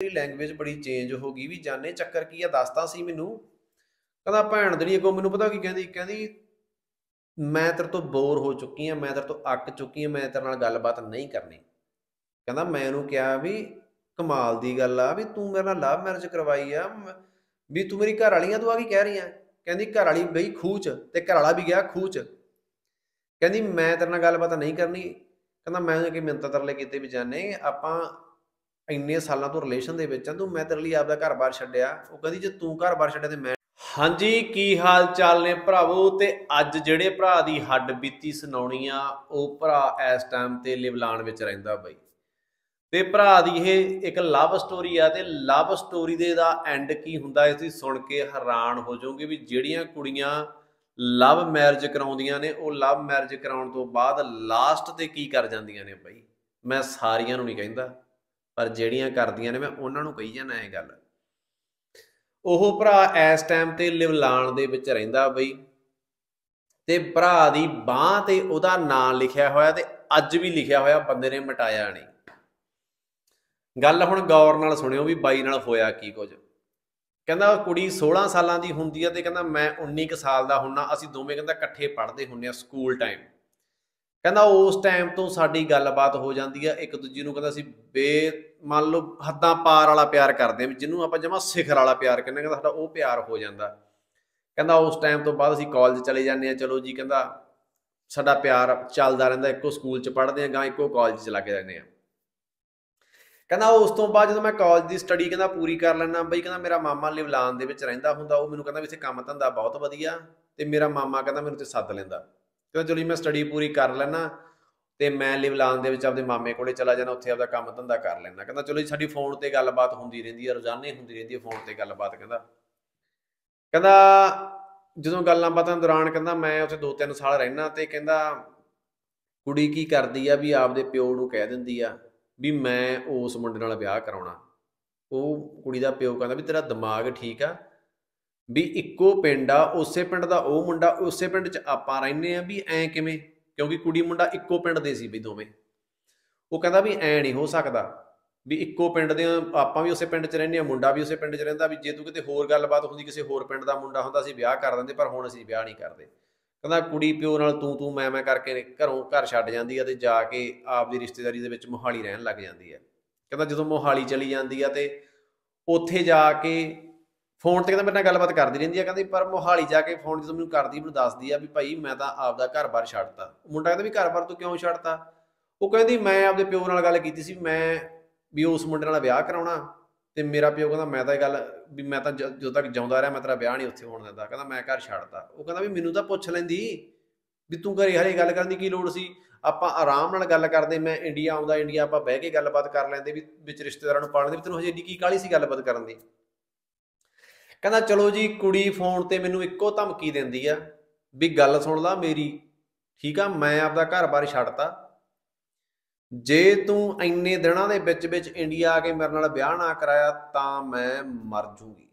ਤੇਰੀ ਲੈਂਗੁਏਜ ਬੜੀ ਚੇਂਜ ਹੋ ਗਈ ਵੀ ਜਾਣੇ ਚੱਕਰ ਕੀ ਆ ਦੱਸਤਾ ਸੀ ਮੈਨੂੰ। ਕਹਿੰਦਾ, ਭੈਣ ਦੇ ਅੱਗੋਂ ਮੈਨੂੰ ਪਤਾ ਕੀ ਕਹਿੰਦੀ? ਕਹਿੰਦੀ, ਮੈਂ ਤੇਰੇ ਤੋਂ ਬੋਰ ਹੋ ਚੁੱਕੀ ਆ, ਮੈਂ ਤੇਰੇ ਤੋਂ ਅੱਕ ਚੁੱਕੀ ਆ, ਮੈਂ ਤੇਰੇ ਨਾਲ ਗੱਲਬਾਤ ਨਹੀਂ ਕਰਨੀ। ਕਹਿੰਦਾ, ਮੈਂ ਉਹਨੂੰ ਕਿਹਾ ਵੀ ਕਮਾਲ ਦੀ ਗੱਲ ਆ, ਵੀ ਤੂੰ ਮੇਰੇ ਨਾਲ ਲਵ ਮੈਰਿਜ ਕਰਵਾਈ ਆ ਵੀ ਤੂੰ ਮੇਰੀ ਘਰ ਵਾਲੀ ਆ ਤੂੰ ਆ ਕੀ ਕਹਿ ਰਹੀ ਆ? ਕਹਿੰਦੀ, ਘਰ ਵਾਲੀ ਬਈ ਖੂਹ ਚ ਤੇ ਘਰ ਵਾਲਾ ਵੀ ਗਿਆ ਖੂਹ ਚ। ਕਹਿੰਦੀ, ਮੈਂ ਤੇਰੇ ਨਾਲ ਗੱਲਬਾਤ ਨਹੀਂ ਕਰਨੀ। ਕਹਿੰਦਾ, ਮੈਂ ਉਹਨੇ ਕਿ ਮਿੰਤਾ ਤਰਲੇ ਕੀਤੇ ਵੀ ਜਾਣੇ ਆਪਾਂ ਇੰਨੇ ਸਾਲਾਂ ਤੋਂ ਰਿਲੇਸ਼ਨ ਦੇ ਵਿੱਚ ਆ, ਤੂੰ ਮੈਂ ਤੇਰੇ ਲਈ ਆਪਦਾ ਘਰ-ਬਾਰ ਛੱਡਿਆ। ਉਹ ਕਹਿੰਦੀ, ਜੇ ਤੂੰ ਘਰ-ਬਾਰ ਛੱਡਿਆ ਤੇ ਮੈਂ ਹਾਂਜੀ, ਕੀ ਹਾਲ ਚਾਲ ਨੇ ਭਰਾਵੋ? ਤੇ ਅੱਜ ਜਿਹੜੇ ਭਰਾ ਦੀ ਹੱਡ ਬੀਤੀ ਸੁਣਾਉਣੀ ਆ, ਉਹ ਭਰਾ ਇਸ ਟਾਈਮ ਤੇ ਲਿਵਲਾਨ ਵਿੱਚ ਰਹਿੰਦਾ ਬਾਈ। ਤੇ ਭਰਾ ਦੀ ਇਹ ਇੱਕ ਲਵ ਸਟੋਰੀ ਆ, ਤੇ ਲਵ ਸਟੋਰੀ ਦੇ ਦਾ ਐਂਡ ਕੀ ਹੁੰਦਾ ਇਹ ਤੁਸੀਂ ਸੁਣ ਕੇ ਹੈਰਾਨ ਹੋ ਜਾਓਗੇ ਵੀ ਜਿਹੜੀਆਂ ਕੁੜੀਆਂ ਲਵ ਮੈਰਿਜ ਕਰਾਉਂਦੀਆਂ ਨੇ, ਉਹ ਲਵ ਮੈਰਿਜ ਕਰਾਉਣ ਤੋਂ ਬਾਅਦ ਲਾਸਟ ਤੇ ਕੀ ਕਰ ਜਾਂਦੀਆਂ ਨੇ ਬਾਈ? ਮੈਂ ਸਾਰੀਆਂ ਨੂੰ ਨਹੀਂ ਕਹਿੰਦਾ। ਪਰ ਜਿਹੜੀਆਂ ਕਰਦੀਆਂ ਨੇ, ਮੈਂ ਉਹਨਾਂ ਨੂੰ ਕਹੀ ਜਾਣਾ ਇਹ ਗੱਲ। ਉਹ ਭਰਾ ਇਸ ਟਾਈਮ ਤੇ ਲਿਵਲਾਨ ਦੇ ਵਿੱਚ ਰਹਿੰਦਾ ਬਈ, ਤੇ ਭਰਾ ਦੀ ਬਾਹ ਤੇ ਉਹਦਾ ਨਾਂ ਲਿਖਿਆ ਹੋਇਆ ਤੇ ਅੱਜ ਵੀ ਲਿਖਿਆ ਹੋਇਆ, ਬੰਦੇ ਨੇ ਮਟਾਇਆ ਨਹੀਂ। ਗੱਲ ਹੁਣ ਗੌਰ ਨਾਲ ਸੁਣਿਓ ਵੀ ਬਾਈ ਨਾਲ ਹੋਇਆ ਕੀ ਕੁਝ। ਕਹਿੰਦਾ ਉਹ ਕੁੜੀ 16 ਸਾਲਾਂ ਦੀ ਹੁੰਦੀ ਆ ਤੇ ਕਹਿੰਦਾ ਮੈਂ 19 ਕੁ ਸਾਲ ਦਾ ਹੁੰਨਾ, ਅਸੀਂ ਦੋਵੇਂ ਕਹਿੰਦਾ ਇਕੱਠੇ ਪੜ੍ਹਦੇ ਹੁੰਨੇ ਆ ਸਕੂਲ ਟਾਈਮ ਕਹਿੰਦਾ ਉਸ ਟਾਈਮ ਤੋਂ ਸਾਡੀ ਗੱਲਬਾਤ ਹੋ ਜਾਂਦੀ ਆ, ਇੱਕ ਦੂਜੇ ਨੂੰ ਕਹਿੰਦਾ ਅਸੀਂ ਬੇ, ਮੰਨ ਲਓ ਹੱਦਾਂ ਪਾਰ ਵਾਲਾ ਪਿਆਰ ਕਰਦੇ ਆ ਵੀ ਜਿਹਨੂੰ ਆਪਾਂ ਜਮਾ ਸਿਖਰ ਵਾਲਾ ਪਿਆਰ ਕਹਿੰਦੇ ਕਹਿੰਦਾ ਸਾਡਾ ਉਹ ਪਿਆਰ ਹੋ ਜਾਂਦਾ। ਕਹਿੰਦਾ ਉਸ ਟਾਈਮ ਤੋਂ ਬਾਅਦ ਅਸੀਂ ਕਾਲਜ ਚਲੇ ਜਾਂਦੇ ਆ, ਚਲੋ ਜੀ ਕਹਿੰਦਾ ਸਾਡਾ ਪਿਆਰ ਚੱਲਦਾ ਰਹਿੰਦਾ, ਇੱਕੋ ਸਕੂਲ 'ਚ ਪੜ੍ਹਦੇ ਆ ਗਾਂ ਇੱਕੋ ਕਾਲਜ 'ਚ ਲੱਗ ਜਾਂਦੇ ਆ। ਕਹਿੰਦਾ ਉਸ ਤੋਂ ਬਾਅਦ ਜਦੋਂ ਮੈਂ ਕਾਲਜ ਦੀ ਸਟੱਡੀ ਕਹਿੰਦਾ ਪੂਰੀ ਕਰ ਲੈਣਾ ਬਈ ਕਹਿੰਦਾ ਮੇਰਾ ਮਾਮਾ ਲਿਵਲਾਨ ਦੇ ਵਿੱਚ ਰਹਿੰਦਾ ਹੁੰਦਾ, ਉਹ ਮੈਨੂੰ ਕਹਿੰਦਾ ਵੀ ਇੱਥੇ ਕੰਮ ਧੰਦਾ ਬਹੁਤ ਵਧੀਆ ਤੇ ਮੇਰਾ ਮਾਮਾ ਕਹਿੰਦਾ ਮੈਨੂੰ ਤੇ ਸੱਦ ਲੈਂਦਾ। ਕਹਿੰਦਾ ਚਲੋ ਜੀ, ਮੈਂ ਸਟੱਡੀ ਪੂਰੀ ਕਰ ਲੈਣਾ ਤੇ ਮੈਂ ਲਿਵਲਾਨ ਦੇ ਵਿੱਚ ਆਪਦੇ ਮਾਮੇ ਕੋਲੇ ਚਲਾ ਜਾਣਾ ਉੱਥੇ ਆਪਦਾ ਕੰਮ ਧੰਦਾ ਕਰ ਲੈਣਾ ਕਹਿੰਦਾ, ਚਲੋ ਜੀ, ਸਾਡੀ ਫੋਨ ਤੇ ਗੱਲਬਾਤ ਹੁੰਦੀ ਰਹਿੰਦੀ ਹੈ ਰੋਜ਼ਾਨੇ ਹੁੰਦੀ ਰਹਿੰਦੀ ਹੈ ਫੋਨ ਤੇ ਗੱਲਬਾਤ, ਕਹਿੰਦਾ। ਕਹਿੰਦਾ, ਜਦੋਂ ਗੱਲਾਂ ਬਾਤਾਂ ਦੌਰਾਨ ਕਹਿੰਦਾ, ਮੈਂ ਉੱਥੇ 2-3 ਸਾਲ ਰਹਿਣਾ ਤੇ ਕਹਿੰਦਾ, ਕੁੜੀ ਕੀ ਕਰਦੀ ਆ ਵੀ ਆਪਦੇ ਪਿਓ ਨੂੰ ਕਹਿ ਦਿੰਦੀ ਆ ਵੀ ਮੈਂ ਉਸ ਮੁੰਡੇ ਨਾਲ ਵਿਆਹ ਕਰਾਉਣਾ। ਉਹ ਕੁੜੀ ਦਾ ਪਿਓ ਕਹਿੰਦਾ ਵੀ ਤੇਰਾ ਦਿਮਾਗ ਠੀਕ ਆ ਵੀ ਇੱਕੋ ਪਿੰਡ ਆ, ਉਸੇ ਪਿੰਡ ਦਾ ਉਹ ਮੁੰਡਾ, ਉਸੇ ਪਿੰਡ 'ਚ ਆਪਾਂ ਰਹਿੰਦੇ ਆ ਵੀ ਐ ਕਿਵੇਂ? ਕਿਉਂਕਿ ਕੁੜੀ ਮੁੰਡਾ ਇੱਕੋ ਪਿੰਡ ਦੇ ਸੀ ਵੀ ਦੋਵੇਂ। ਉਹ ਕਹਿੰਦਾ ਵੀ ਐ ਨਹੀਂ ਹੋ ਸਕਦਾ ਵੀ ਇੱਕੋ ਪਿੰਡ ਦੇ ਆਪਾਂ ਵੀ ਉਸੇ ਪਿੰਡ 'ਚ ਰਹਿੰਦੇ ਆ, ਮੁੰਡਾ ਵੀ ਉਸੇ ਪਿੰਡ 'ਚ ਰਹਿੰਦਾ ਵੀ ਜੇ ਤੂੰ ਕਿਤੇ ਹੋਰ ਗੱਲਬਾਤ ਹੁੰਦੀ, ਕਿਸੇ ਹੋਰ ਪਿੰਡ ਦਾ ਮੁੰਡਾ ਹੁੰਦਾ, ਅਸੀਂ ਵਿਆਹ ਕਰ ਦਿੰਦੇ, ਪਰ ਹੁਣ ਅਸੀਂ ਵਿਆਹ ਨਹੀਂ ਕਰਦੇ। ਕਹਿੰਦਾ ਕੁੜੀ ਪਿਓ ਨਾਲ ਤੂੰ ਤੂੰ, ਮੈਂ ਮੈਂ ਕਰਕੇ ਘਰੋਂ ਘਰ ਛੱਡ ਜਾਂਦੀ ਆ ਤੇ ਜਾ ਕੇ ਆਪਦੀ ਰਿਸ਼ਤੇਦਾਰੀ ਦੇ ਵਿੱਚ ਮੋਹਾਲੀ ਰਹਿਣ ਲੱਗ ਜਾਂਦੀ ਆ। ਕਹਿੰਦਾ ਜਦੋਂ ਮੋਹਾਲੀ ਚਲੀ ਜਾਂਦੀ ਆ ਤੇ ਉੱਥੇ ਜਾ ਕੇ ਫੋਨ ਤੇ ਕਹਿੰਦਾ ਮੇਰੇ ਨਾਲ ਗੱਲਬਾਤ ਕਰਦੀ ਰਹਿੰਦੀ ਆ, ਕਹਿੰਦੀ ਪਰ ਮੋਹਾਲੀ ਜਾ ਕੇ ਫੋਨ ਜਦੋਂ ਮੈਨੂੰ ਕਰਦੀ, ਮੈਨੂੰ ਦੱਸਦੀ ਆ ਵੀ ਭਾਈ ਮੈਂ ਤਾਂ ਆਪਦਾ ਘਰ-ਬਾਰ ਛੱਡਤਾ। ਉਹ ਮੁੰਡਾ ਕਹਿੰਦਾ ਵੀ ਘਰ-ਬਾਰ ਤੂੰ ਕਿਉਂ ਛੱਡਤਾ? ਉਹ ਕਹਿੰਦੀ ਮੈਂ ਆਪਦੇ ਪਿਓ ਨਾਲ ਗੱਲ ਕੀਤੀ ਸੀ ਵੀ ਮੈਂ ਵੀ ਉਸ ਮੁੰਡੇ ਨਾਲ ਵਿਆਹ ਕਰਾਉਣਾ ਤੇ ਮੇਰਾ ਪਿਓ ਕਹਿੰਦਾ ਮੈਂ ਤਾਂ ਇਹ ਗੱਲ ਵੀ ਮੈਂ ਤਾਂ ਜਦੋਂ ਤੱਕ ਜਿਉਂਦਾ ਰਿਹਾ ਮੈਂ ਤੇਰਾ ਵਿਆਹ ਨਹੀਂ ਉੱਥੇ ਹੋਣ ਦਿੰਦਾ, ਕਹਿੰਦਾ ਮੈਂ ਘਰ ਛੱਡਤਾ। ਉਹ ਕਹਿੰਦਾ ਵੀ ਮੈਨੂੰ ਤਾਂ ਪੁੱਛ ਲੈਂਦੀ ਵੀ ਤੂੰ ਘਰੇ ਹਰੇ ਗੱਲ ਕਰਨ ਦੀ ਕੀ ਲੋੜ ਸੀ? ਆਪਾਂ ਆਰਾਮ ਨਾਲ ਗੱਲ ਕਰਦੇ, ਮੈਂ ਇੰਡੀਆ ਆਉਂਦਾ, ਇੰਡੀਆ ਆਪਾਂ ਬਹਿ ਕੇ ਗੱਲਬਾਤ ਕਰ ਲੈਂਦੇ, ਵੀ ਵਿੱਚ ਰਿਸ਼ਤੇਦਾਰਾਂ ਨੂੰ ਪਾਲਣ ਦੇ, ਵੀ ਤੈਨੂੰ ਹਜੇ ਏਡੀ ਕੀ ਕਾਹਲੀ ਸੀ ਗੱਲਬਾਤ ਕਰਨ ਦੀ? ਕਹਿੰਦਾ, ਚਲੋ ਜੀ, ਕੁੜੀ ਫੋਨ ਤੇ ਮੈਨੂੰ ਇੱਕੋ ਧਮਕੀ ਦਿੰਦੀ ਆ ਵੀ ਗੱਲ ਸੁਣ ਲਾ ਮੇਰੀ, ਠੀਕ ਆ, ਮੈਂ ਆਪਦਾ ਘਰ-ਬਾਰ ਛੱਡਤਾ। ਜੇ ਤੂੰ ਇੰਨੇ ਦਿਨਾਂ ਦੇ ਵਿੱਚ ਵਿੱਚ ਇੰਡੀਆ ਆ ਕੇ ਮੇਰੇ ਨਾਲ ਵਿਆਹ ਨਾ ਕਰਾਇਆ ਤਾਂ ਮੈਂ ਮਰ ਜੂਗੀ।